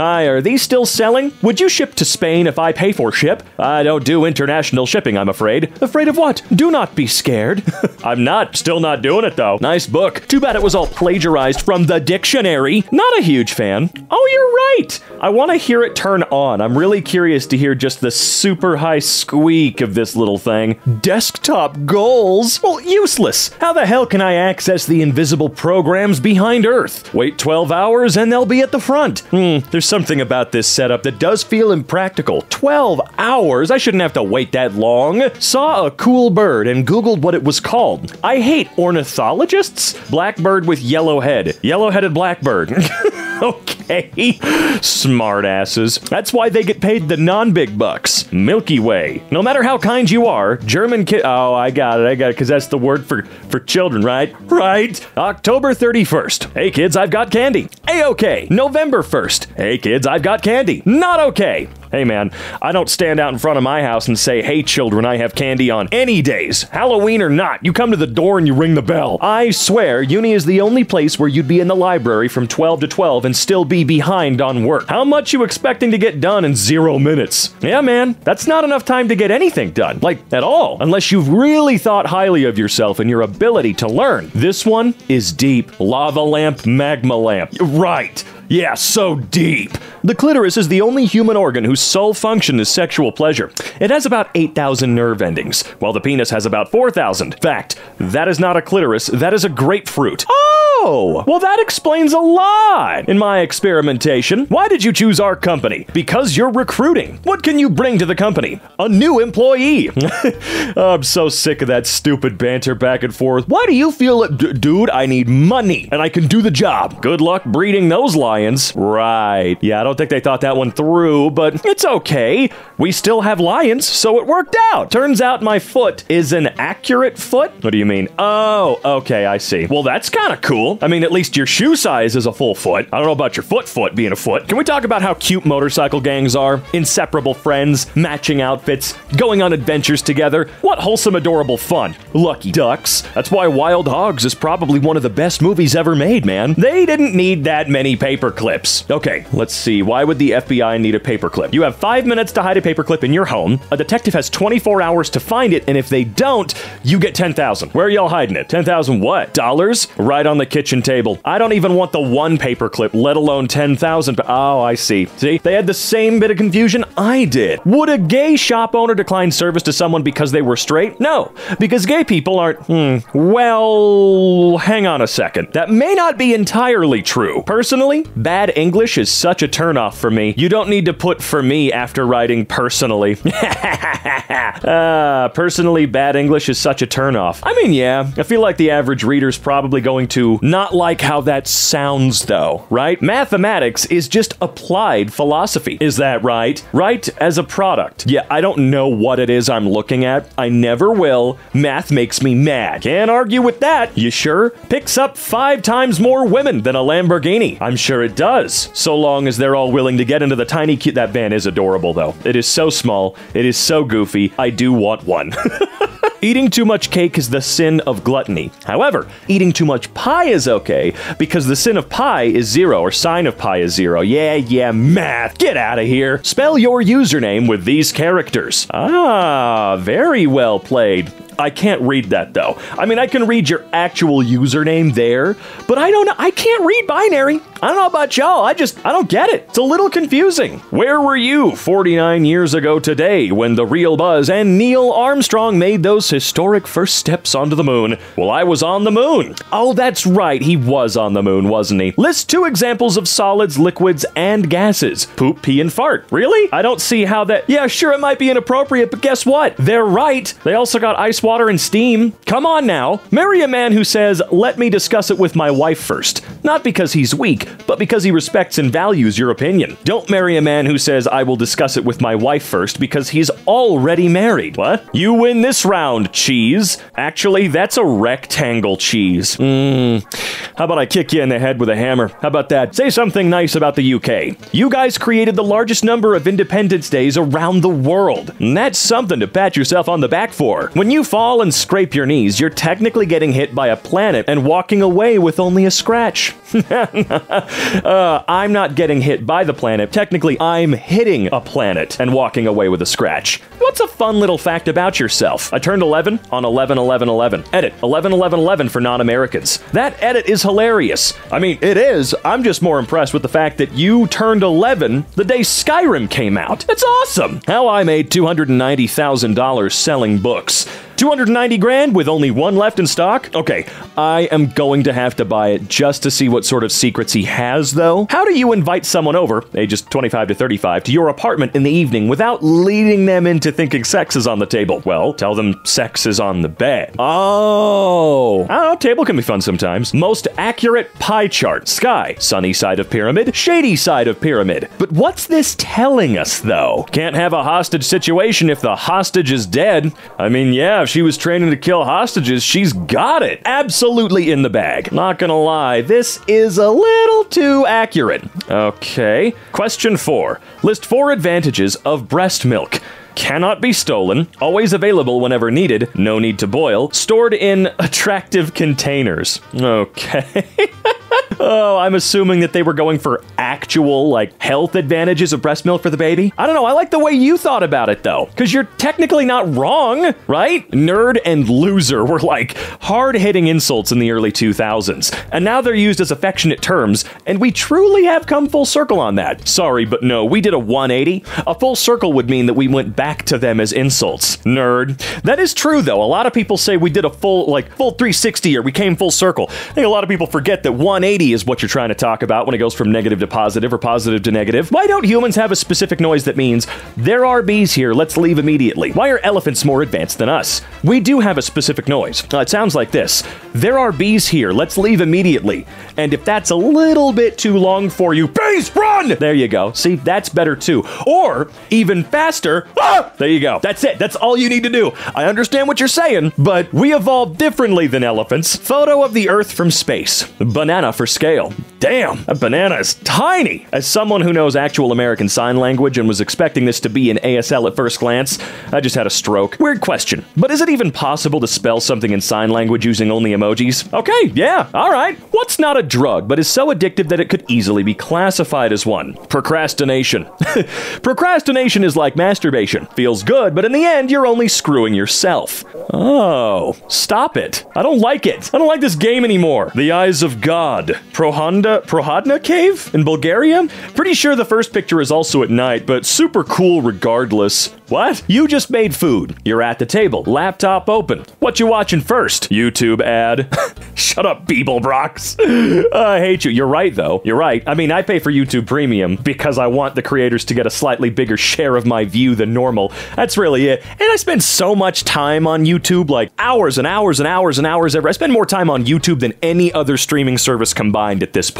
Hi, are these still selling? Would you ship to Spain if I pay for ship? I don't do international shipping, I'm afraid. Afraid of what? Do not be scared. I'm not. Still not doing it, though. Nice book. Too bad it was all plagiarized from the dictionary. Not a huge fan. Oh, you're right. I want to hear it turn on. I'm really curious to hear just the super high squeak of this little thing. Desktop goals? Well, useless. How the hell can I access the invisible programs behind Earth? Wait 12 hours and they'll be at the front. Hmm, there's something about this setup that does feel impractical. 12 hours? I shouldn't have to wait that long. Saw a cool bird and Googled what it was called. I hate ornithologists. Blackbird with yellow head. Yellow-headed blackbird. okay. Smart asses. That's why they get paid the non-big bucks. Milky Way. No matter how kind you are, German kid. Oh, I got it. I got it. Because that's the word for for children, right? Right. October 31st. Hey kids, I've got candy. A okay. November 1st. Hey kids, I've got candy. Not okay. Hey man, I don't stand out in front of my house and say, hey children, I have candy on any days, Halloween or not. You come to the door and you ring the bell. I swear, uni is the only place where you'd be in the library from 12 to 12 and still be behind on work. How much you expecting to get done in zero minutes? Yeah man, that's not enough time to get anything done, like at all, unless you've really thought highly of yourself and your ability to learn. This one is deep. Lava lamp, magma lamp. Right. Yeah, so deep. The clitoris is the only human organ whose sole function is sexual pleasure. It has about 8,000 nerve endings, while the penis has about 4,000. Fact, that is not a clitoris, that is a grapefruit. Oh, well, that explains a lot. In my experimentation, why did you choose our company? Because you're recruiting. What can you bring to the company? A new employee. Oh, I'm so sick of that stupid banter back and forth. Why do you feel it? Dude, I need money and I can do the job. Good luck breeding those lions. Right. Yeah, I don't think they thought that one through, but it's okay. We still have lions, so it worked out. Turns out my foot is an accurate foot. What do you mean? Oh, okay, I see. Well, that's kind of cool. I mean, at least your shoe size is a full foot. I don't know about your foot foot being a foot. Can we talk about how cute motorcycle gangs are? Inseparable friends, matching outfits, going on adventures together. What wholesome, adorable fun. Lucky ducks. That's why Wild Hogs is probably one of the best movies ever made, man. They didn't need that many paper clips. Okay, let's see. Why would the FBI need a paperclip? You have five minutes to hide a paperclip in your home. A detective has 24 hours to find it, and if they don't, you get 10,000. Where are y'all hiding it? 10,000 what? Dollars? Right on the kitchen table. I don't even want the one paperclip, let alone 10,000. Oh, I see. See? They had the same bit of confusion I did. Would a gay shop owner decline service to someone because they were straight? No, because gay people aren't. Hmm. Well, hang on a second. That may not be entirely true. Personally, bad English is such a turnoff for me. You don't need to put for me after writing personally. uh, personally, bad English is such a turnoff. I mean, yeah, I feel like the average reader's probably going to not like how that sounds, though, right? Mathematics is just applied philosophy. Is that right? Right as a product. Yeah, I don't know what it is I'm looking at. I never will. Math makes me mad. Can't argue with that. You sure? Picks up five times more women than a Lamborghini. I'm sure it does. So long as they're all willing to get into the tiny cute. That van is adorable, though. It is so small. It is so goofy. I do want one. Eating too much cake is the sin of gluttony. However, eating too much pie is okay because the sin of pi is zero or sine of pi is zero. Yeah, yeah, math. Get out of here. Spell your username with these characters. Ah, very well played. I can't read that though. I mean, I can read your actual username there, but I don't know. I can't read binary. I don't know about y'all. I just, I don't get it. It's a little confusing. Where were you 49 years ago today when the real Buzz and Neil Armstrong made those historic first steps onto the moon? Well, I was on the moon. Oh, that's right. He was on the moon, wasn't he? List two examples of solids, liquids, and gases. Poop, pee, and fart. Really? I don't see how that. Yeah, sure, it might be inappropriate, but guess what? They're right. They also got ice water and steam. Come on now. Marry a man who says, let me discuss it with my wife first. Not because he's weak, but because he respects and values your opinion. Don't marry a man who says, I will discuss it with my wife first because he's already married. What? You win this round, cheese. Actually, that's a rectangle cheese. Mmm. How about I kick you in the head with a hammer? How about that? Say something nice about the UK. You guys created the largest number of Independence Days around the world. And that's something to pat yourself on the back for. When you fall and scrape your knees, you're technically getting hit by a planet and walking away with only a scratch. uh, I'm not getting hit by the planet. Technically, I'm hitting a planet and walking away with a scratch. What's a fun little fact about yourself? I turned 11 on 11 11 11. Edit 11 11 11 for non Americans. That edit is hilarious. I mean, it is. I'm just more impressed with the fact that you turned 11 the day Skyrim came out. It's awesome. How I made $290,000 selling books. 290 grand with only one left in stock? Okay, I am going to have to buy it just to see what sort of secrets he has, though. How do you invite someone over, ages 25 to 35, to your apartment in the evening without leading them into thinking sex is on the table? Well, tell them sex is on the bed. Oh. I table can be fun sometimes. Most accurate pie chart. Sky, sunny side of pyramid, shady side of pyramid. But what's this telling us, though? Can't have a hostage situation if the hostage is dead. I mean, yeah, she was training to kill hostages, she's got it. Absolutely in the bag. Not gonna lie, this is a little too accurate. Okay. Question four. List four advantages of breast milk cannot be stolen, always available whenever needed, no need to boil, stored in attractive containers. Okay. oh, I'm assuming that they were going for actual, like, health advantages of breast milk for the baby. I don't know. I like the way you thought about it, though, because you're technically not wrong, right? Nerd and loser were like hard hitting insults in the early 2000s, and now they're used as affectionate terms, and we truly have come full circle on that. Sorry, but no, we did a 180. A full circle would mean that we went back to them as insults. Nerd. That is true, though. A lot of people say we did a full, like, full 360 or we came full circle. I think a lot of people forget that 180 is what you're trying to talk about when it goes from negative to positive or positive to negative. Why don't humans have a specific noise that means, there are bees here, let's leave immediately? Why are elephants more advanced than us? We do have a specific noise. Uh, it sounds like this There are bees here, let's leave immediately. And if that's a little bit too long for you, bees, run! There you go. See, that's better too. Or, even faster, ah! There you go. That's it. That's all you need to do. I understand what you're saying, but we evolved differently than elephants. Photo of the Earth from space. Banana for scale. Damn, that banana is tiny. As someone who knows actual American Sign Language and was expecting this to be an ASL at first glance, I just had a stroke. Weird question, but is it even possible to spell something in sign language using only emojis? Okay, yeah, alright. What's not a drug, but is so addictive that it could easily be classified as one? Procrastination. Procrastination is like masturbation. Feels good, but in the end, you're only screwing yourself. Oh, stop it. I don't like it. I don't like this game anymore. The Eyes of God. Prohonda, Prohodna Cave in Bulgaria? Pretty sure the first picture is also at night, but super cool regardless. What? You just made food. You're at the table. Laptop open. What you watching first? YouTube ad. Shut up, Beeblebrox. I hate you. You're right, though. You're right. I mean, I pay for YouTube Premium because I want the creators to get a slightly bigger share of my view than normal. That's really it. And I spend so much time on YouTube, like hours and hours and hours and hours every. I spend more time on YouTube than any other streaming service combined at this point.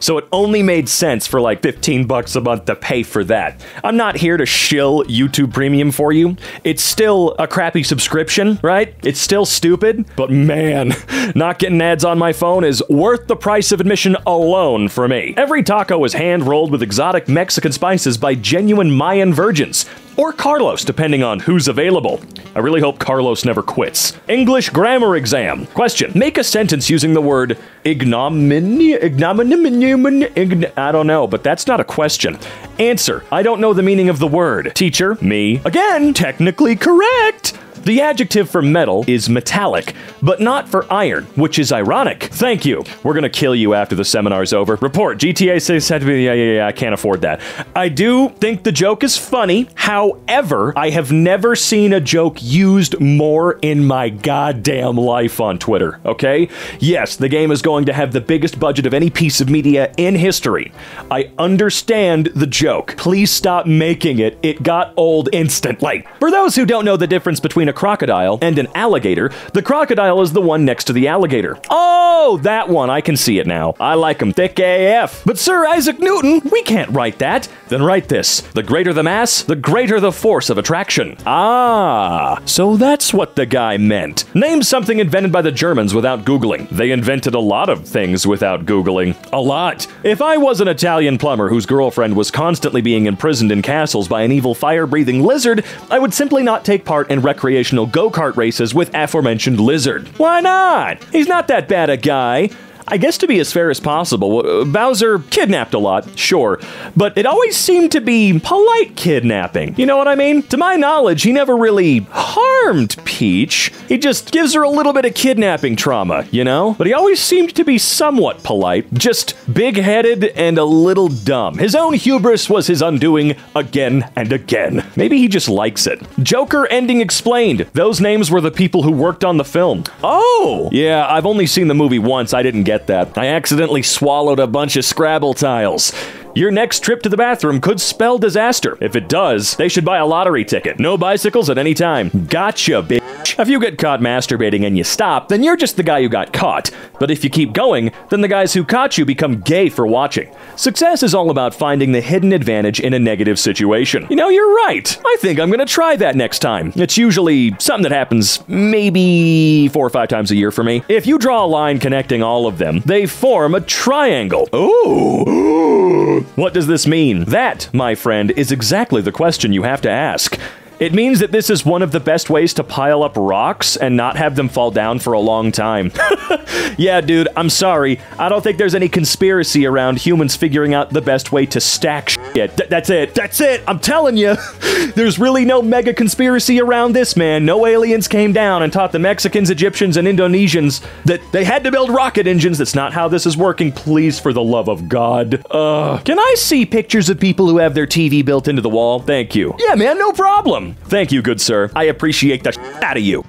So it only made sense for like 15 bucks a month to pay for that. I'm not here to shill YouTube Premium for you. It's still a crappy subscription, right? It's still stupid, but man, not getting ads on my phone is worth the price of admission alone for me. Every taco is hand rolled with exotic Mexican spices by genuine Mayan virgins. Or Carlos, depending on who's available. I really hope Carlos never quits. English grammar exam. Question. Make a sentence using the word ignominy. Ignominy. ign- I don't know, but that's not a question. Answer. I don't know the meaning of the word. Teacher. Me. Again, technically correct. The adjective for metal is metallic, but not for iron, which is ironic. Thank you. We're gonna kill you after the seminar's over. Report. GTA 6 had to be. Yeah, yeah, yeah. I can't afford that. I do think the joke is funny. However, I have never seen a joke used more in my goddamn life on Twitter. Okay? Yes, the game is going to have the biggest budget of any piece of media in history. I understand the joke. Please stop making it. It got old instantly. For those who don't know the difference between a crocodile and an alligator, the crocodile is the one next to the alligator. Oh, that one. I can see it now. I like him thick AF. But Sir Isaac Newton, we can't write that. Then write this. The greater the mass, the greater the force of attraction. Ah, so that's what the guy meant. Name something invented by the Germans without Googling. They invented a lot of things without Googling. A lot. If I was an Italian plumber whose girlfriend was constantly being imprisoned in castles by an evil fire breathing lizard, I would simply not take part in recreational go kart races with aforementioned lizard. Why not? He's not that bad a guy. I guess to be as fair as possible, uh, Bowser kidnapped a lot, sure, but it always seemed to be polite kidnapping. You know what I mean? To my knowledge, he never really harmed Peach. He just gives her a little bit of kidnapping trauma, you know? But he always seemed to be somewhat polite, just big headed and a little dumb. His own hubris was his undoing again and again. Maybe he just likes it. Joker ending explained. Those names were the people who worked on the film. Oh! Yeah, I've only seen the movie once. I didn't get that. I accidentally swallowed a bunch of Scrabble tiles. Your next trip to the bathroom could spell disaster. If it does, they should buy a lottery ticket. No bicycles at any time. Gotcha, bitch. If you get caught masturbating and you stop, then you're just the guy who got caught. But if you keep going, then the guys who caught you become gay for watching. Success is all about finding the hidden advantage in a negative situation. You know, you're right. I think I'm gonna try that next time. It's usually something that happens maybe four or five times a year for me. If you draw a line connecting all of them, they form a triangle. Ooh! What does this mean? That, my friend, is exactly the question you have to ask. It means that this is one of the best ways to pile up rocks and not have them fall down for a long time. yeah, dude, I'm sorry. I don't think there's any conspiracy around humans figuring out the best way to stack shit. Th- that's it. That's it. I'm telling you. There's really no mega conspiracy around this, man. No aliens came down and taught the Mexicans, Egyptians, and Indonesians that they had to build rocket engines. That's not how this is working. Please, for the love of God. Uh, can I see pictures of people who have their TV built into the wall? Thank you. Yeah, man, no problem. Thank you, good sir. I appreciate the out of you.